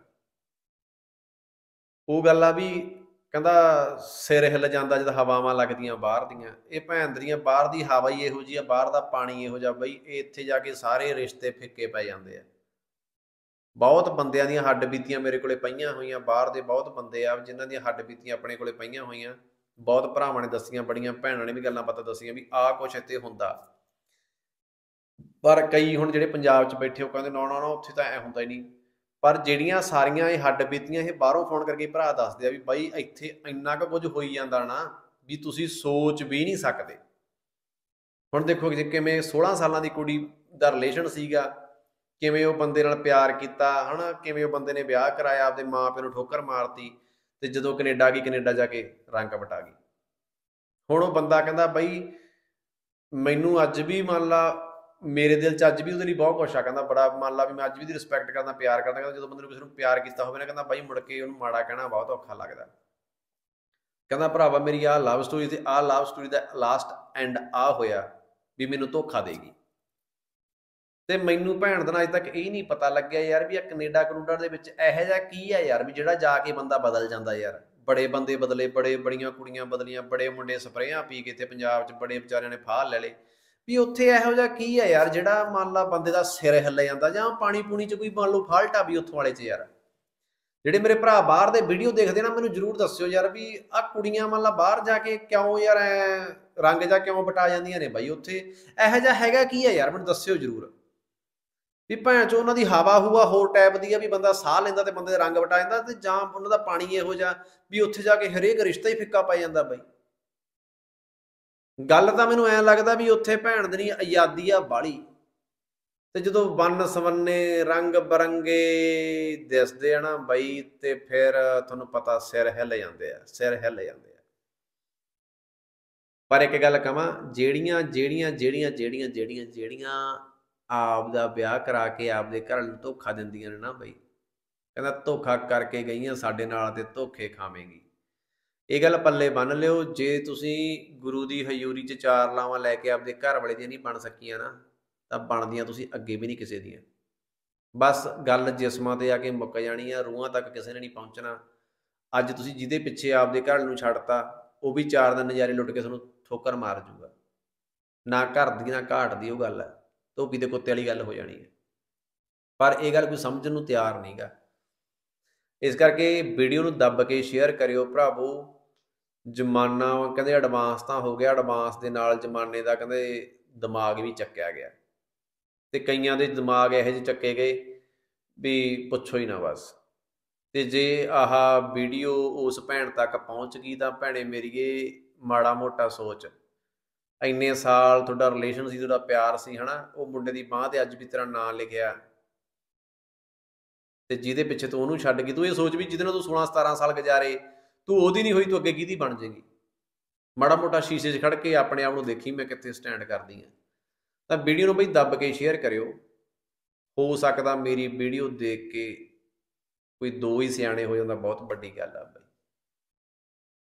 ਉਹ ਗੱਲ ਆ ਵੀ ਕਹਿੰਦਾ ਸਿਰ ਹਿੱਲ ਜਾਂਦਾ ਜਦ ਹਵਾਵਾਂ ਲੱਗਦੀਆਂ ਬਾਹਰ ਦੀਆਂ। ਇਹ ਭੈਣ ਦੀਆਂ ਬਾਹਰ ਦੀ ਹਵਾ ਹੀ ਇਹੋ ਜੀ ਆ, ਬਾਹਰ ਦਾ ਪਾਣੀ ਇਹੋ ਜਿਹਾ ਬਈ, ਇਹ ਇੱਥੇ ਜਾ ਕੇ ਸਾਰੇ ਰਿਸ਼ਤੇ ਫਿੱਕੇ ਪੈ ਜਾਂਦੇ ਆ। ਬਹੁਤ ਬੰਦਿਆਂ ਦੀਆਂ ਹੱਡ ਬੀਤੀਆਂ ਮੇਰੇ ਕੋਲੇ ਪਈਆਂ ਹੋਈਆਂ, ਬਾਹਰ ਦੇ ਬਹੁਤ ਬੰਦੇ ਆ, ਜਿਨ੍ਹਾਂ ਦੀਆਂ ਹੱਡ ਬੀਤੀਆਂ ਆਪਣੇ ਕੋਲੇ ਪਈਆਂ ਹੋਈਆਂ। ਬਹੁਤ ਭਰਾਵਾਂ ਨੇ ਦੱਸੀਆਂ, ਬੜੀਆਂ ਭੈਣਾਂ ਨੇ ਵੀ ਗੱਲਾਂ ਪਤਾ ਦੱਸੀਆਂ ਵੀ ਆਹ ਕੁਛ ਇੱਥੇ ਹੁੰਦਾ। ਪਰ ਕਈ ਹੁਣ ਜਿਹੜੇ ਪੰਜਾਬ 'ਚ ਬੈਠੇ ਹੋ ਕਹਿੰਦੇ ਨਾ ਨਾ ਨਾ, ਉੱਥੇ ਤਾਂ ਐ ਹੁੰਦਾ ਹੀ ਨਹੀਂ। ਪਰ ਜਿਹੜੀਆਂ ਸਾਰੀਆਂ ਇਹ ਹੱਡ ਬੀਤੀਆਂ, ਇਹ ਬਾਹਰੋਂ ਫੋਨ ਕਰਕੇ ਭਰਾ ਦੱਸਦੇ ਆ ਵੀ ਬਾਈ ਇੱਥੇ ਇੰਨਾ ਕੁ ਕੁਝ ਹੋਈ ਜਾਂਦਾ ਨਾ ਵੀ ਤੁਸੀਂ ਸੋਚ ਵੀ ਨਹੀਂ ਸਕਦੇ। ਹੁਣ ਦੇਖੋ ਕਿ ਕਿਵੇਂ 16 ਸਾਲਾਂ ਦੀ ਕੁੜੀ ਦਾ ਰਿਲੇਸ਼ਨ ਸੀਗਾ ਕਿਵੇਂ ਉਹ ਬੰਦੇ ਨਾਲ ਪਿਆਰ ਕੀਤਾ, ਹਨਾ? ਕਿਵੇਂ ਉਹ ਬੰਦੇ ਨੇ ਵਿਆਹ ਕਰਾਇਆ, ਆਪਦੇ ਮਾਪਿਆਂ ਨੂੰ ਠੋਕਰ ਮਾਰਤੀ ਤੇ ਜਦੋਂ ਕੈਨੇਡਾ ਗਈ, ਕੈਨੇਡਾ ਜਾ ਕੇ ਰੰਗ ਵਟਾ ਗਈ। ਹੁਣ ਉਹ ਬੰਦਾ ਕਹਿੰਦਾ, ਬਈ, ਮੈਨੂੰ ਅੱਜ ਵੀ ਮੰਨ ਲਾ, ਮੇਰੇ ਦਿਲ 'ਚ ਅੱਜ ਵੀ ਉਹਦੇ ਲਈ ਬਹੁਤ ਕੁਛ ਆ। ਕਹਿੰਦਾ, ਬੜਾ ਮੰਨ ਲਾ ਵੀ ਮੈਂ ਅੱਜ ਵੀ ਦੀ ਰਿਸਪੈਕਟ ਕਰਦਾ, ਪਿਆਰ ਕਰਦਾ। ਕਹਿੰਦਾ, ਜਦੋਂ ਬੰਦੇ ਨੂੰ ਕਿਸੇ ਨੂੰ ਪਿਆਰ ਕੀਤਾ ਹੋਵੇ ਨਾ, ਕਹਿੰਦਾ, ਬਾਈ, ਮੁੜ ਕੇ ਉਹਨੂੰ ਮਾੜਾ ਕਹਿਣਾ ਬਹੁਤ ਔਖਾ ਲੱਗਦਾ। ਕਹਿੰਦਾ, ਭਰਾਵਾ, ਮੇਰੀ ਆਹ ਲਵ ਸਟੋਰੀ ਤੇ, ਆਹ ਲਵ ਸਟੋਰੀ ਦਾ ਲਾਸਟ ਐਂਡ ਆ ਹੋਇਆ ਵੀ ਮੈਨੂੰ ਧੋਖਾ ਦੇਗੀ। ਤੇ ਮੈਨੂੰ ਭੈਣ ਦਾ ਅਜੇ ਤੱਕ ਇਹ ਨਹੀਂ ਪਤਾ ਲੱਗਿਆ ਯਾਰ ਵੀ ਆ ਕੈਨੇਡਾ ਕਨੂਡਾ ਦੇ ਵਿੱਚ ਇਹੋ ਜਿਹਾ ਕੀ ਆ ਯਾਰ ਵੀ ਜਿਹੜਾ ਜਾ ਕੇ ਬੰਦਾ ਬਦਲ ਜਾਂਦਾ ਯਾਰ। ਬੜੇ ਬੰਦੇ ਬਦਲੇ, ਬੜੇ ਬੜੀਆਂ ਕੁੜੀਆਂ ਬਦਲੀਆਂ, ਬੜੇ ਮੁੰਡੇ ਸਪਰੇਆਂ ਪੀ ਕੇ ਤੇ ਪੰਜਾਬ 'ਚ ਬੜੇ ਵਿਚਾਰਿਆਂ ਨੇ ਫਾਹ ਲੈ ਲਏ। ਵੀ ਉੱਥੇ ਇਹੋ ਜਿਹਾ ਕੀ ਆ ਯਾਰ ਜਿਹੜਾ ਮੰਨ ਲਾ ਬੰਦੇ ਦਾ ਸਿਰ ਹਿੱਲ ਜਾਂਦਾ ਜਾਂ ਪਾਣੀ ਪੂਣੀ 'ਚ ਕੋਈ ਮੰਨ ਲਓ ਫਾਲਟ ਆ ਵੀ ਉੱਥੋਂ ਵਾਲੇ 'ਚ ਯਾਰ। ਜਿਹੜੇ ਮੇਰੇ ਭਰਾ ਬਾਹਰ ਦੇ ਵੀਡੀਓ ਦੇਖਦੇ ਨਾ ਮੈਨੂੰ ਜਰੂਰ ਦੱਸਿਓ ਯਾਰ ਵੀ ਆ ਕੁੜੀਆਂ ਮੰਨ ਲਾ ਬਾਹਰ ਜਾ ਕੇ ਕਿਉਂ ਯਾਰ ਰੰਗ ਜਾ ਕਿਉਂ ਬਟਾ ਜਾਂਦੀਆਂ ਨੇ ਬਾਈ ਉੱਥੇ। ਇਹੋ ਜਿਹਾ ਹੈਗਾ ਕੀ ਆ ਯਾਰ ਮੈਨੂੰ ਦੱਸਿਓ ਜਰੂਰ। ਵੀ ਭੈਣ ਚੋ ਉਹਨਾਂ ਦੀ ਹਵਾ ਹੂਆ ਹੋਰ ਟਾਈਪ ਦੀ ਆ, ਵੀ ਬੰਦਾ ਸਾਹ ਲੈਂਦਾ ਤੇ ਬੰਦੇ ਦਾ ਰੰਗ ਵਟਾ ਜਾਂਦਾ ਤੇ ਜਾਂ ਉਹਨਾਂ ਦਾ ਪਾਣੀ ਇਹੋ ਜਿਹਾ ਵੀ ਉੱਥੇ ਜਾ ਕੇ ਹਰੇਕ ਰਿਸ਼ਤਾ ਹੀ ਫਿੱਕਾ ਪੈ ਜਾਂਦਾ ਬਾਈ। ਗੱਲ ਤਾਂ ਮੈਨੂੰ ਐਂ ਲੱਗਦਾ ਵੀ ਉੱਥੇ ਭੈਣ ਦੀ ਆਜ਼ਾਦੀ ਆ ਬਾਲੀ। ਤੇ ਜਦੋਂ ਵੰਨ ਸਵੰਨੇ, ਰੰਗ ਬਰੰਗੇ ਦਿਸਦੇ ਆ ਨਾ ਬਈ ਤੇ ਫਿਰ ਤੁਹਾਨੂੰ ਪਤਾ ਸਿਰ ਹਿੱਲ ਜਾਂਦੇ ਆ, ਸਿਰ ਹਿੱਲ ਜਾਂਦੇ ਆ। ਪਰ ਇੱਕ ਗੱਲ ਕਹਾਂ ਜਿਹੜੀਆਂ ਜਿਹੜੀਆਂ ਜਿਹੜੀਆਂ ਜਿਹੜੀਆਂ ਜਿਹੜੀਆਂ ਜਿਹੜੀਆਂ ਆਪ ਦਾ ਵਿਆਹ ਕਰਾ ਕੇ ਆਪਦੇ ਘਰ ਨੂੰ ਧੋਖਾ ਦਿੰਦੀਆਂ ਨੇ ਨਾ ਬਈ। ਕਹਿੰਦਾ ਧੋਖਾ ਕਰਕੇ ਗਈਆਂ ਸਾਡੇ ਨਾਲ ਤੇ ਧੋਖੇ ਖਾਵੇਂਗੀ। ਇਹ ਗੱਲ ਪੱਲੇ ਬੰਨ ਲਿਓ, ਜੇ ਤੁਸੀਂ ਗੁਰੂ ਦੀ ਹਜ਼ੂਰੀ 'ਚ ਚਾਰ ਲਾਵਾਂ ਲੈ ਕੇ ਆਪਦੇ ਘਰ ਵਾਲੇ ਦੀਆਂ ਨਹੀਂ ਬਣ ਸਕੀਆਂ ਨਾ, ਤਾਂ ਬਣਦੀਆਂ ਤੁਸੀਂ ਅੱਗੇ ਵੀ ਨਹੀਂ ਕਿਸੇ ਦੀਆਂ। ਬਸ ਗੱਲ ਜਿਸਮਾਂ ਤੇ ਆ ਕੇ ਮੁੱਕ ਜਾਣੀ ਆ, ਰੂਹਾਂ ਤੱਕ ਕਿਸੇ ਨੇ ਨਹੀਂ ਪਹੁੰਚਣਾ। ਅੱਜ ਤੁਸੀਂ ਜਿਹਦੇ ਪਿੱਛੇ ਆਪਦੇ ਘਰ ਨੂੰ ਛੱਡਤਾ, ਉਹ ਵੀ ਚਾਰ ਦਿਨ ਨਜ਼ਾਰੇ ਲੁੱਟ ਕੇ ਤੁਹਾਨੂੰ ਠੋਕਰ ਮਾਰ ਜੂਗਾ। ਨਾ ਘਰ ਦੀ, ਨਾ ਘਾਟ ਦੀ ਉਹ ਗੱਲ ਹੈ ਧੋਬੀ ਦੇ ਕੁੱਤੇ ਵਾਲੀ ਗੱਲ ਹੋ ਜਾਣੀ ਹੈ। ਪਰ ਇਹ ਗੱਲ ਕੋਈ ਸਮਝਣ ਨੂੰ ਤਿਆਰ ਨਹੀਂਗਾ ਇਸ ਕਰਕੇ ਵੀਡੀਓ ਨੂੰ ਦੱਬ ਕੇ ਸ਼ੇਅਰ ਕਰਿਓ ਭਰਾਵੋ। ਜਮਾਨਾ ਕਹਿੰਦੇ ਐਡਵਾਂਸ ਤਾਂ ਹੋ ਗਿਆ ਐਡਵਾਂਸ ਦੇ ਨਾਲ ਜਮਾਨੇ ਦਾ ਕਹਿੰਦੇ ਦਿਮਾਗ ਵੀ ਚੱਕਿਆ ਗਿਆ। ਤੇ ਕਈਆਂ ਦੇ ਦਿਮਾਗ ਇਹੋ ਜਿਹੇ ਚੱਕੇ ਗਏ ਵੀ ਪੁੱਛੋ ਹੀ ਨਾ ਬਸ। ਤੇ ਜੇ ਆਹ ਵੀਡੀਓ ਉਸ ਭੈਣ ਤੱਕ ਪਹੁੰਚ ਗਈ ਤਾਂ ਭੈਣੇ ਮੇਰੀਏ ਮਾੜਾ ਮੋਟਾ ਸੋਚ। ਇੰਨੇ ਸਾਲ ਤੁਹਾਡਾ ਰਿਲੇਸ਼ਨ ਸੀ, ਤੁਹਾਡਾ ਪਿਆਰ ਸੀ, ਹਨਾ? ਉਹ ਮੁੰਡੇ ਦੀ ਬਾਹ ਤੇ ਅੱਜ ਵੀ ਤੇਰਾ ਨਾਂ ਲਿਖਿਆ। ਤੇ ਜਿਹਦੇ ਪਿੱਛੇ ਤੂੰ ਉਹਨੂੰ ਛੱਡ ਗਈ, ਤੂੰ ਇਹ ਸੋਚ ਵੀ ਜਿਹਦੇ ਨਾਲ ਤੂੰ 16 17 ਸਾਲ ਗੁਜ਼ਾਰੇ, ਤੂੰ ਉਹਦੀ ਨਹੀਂ ਹੋਈ, ਤੂੰ ਅੱਗੇ ਕਿਹਦੀ ਬਣ ਜਾਏਗੀ? ਮਾੜਾ ਮੋਟਾ ਸ਼ੀਸ਼ੇ 'ਚ ਖੜ ਕੇ ਆਪਣੇ ਆਪ ਨੂੰ ਦੇਖੀ, ਮੈਂ ਕਿੱਥੇ ਸਟੈਂਡ ਕਰਦੀ ਆ। ਤਾਂ ਵੀਡੀਓ ਨੂੰ ਬਈ ਦੱਬ ਕੇ ਸ਼ੇਅਰ ਕਰਿਓ। ਹੋ ਸਕਦਾ ਮੇਰੀ ਵੀਡੀਓ ਦੇਖ ਕੇ ਕੋਈ ਦੋ ਹੀ ਸਿਆਣੇ ਹੋ ਜਾਂਦਾ ਬਹੁਤ ਵੱਡੀ ਗੱਲ ਆ ਬਈ।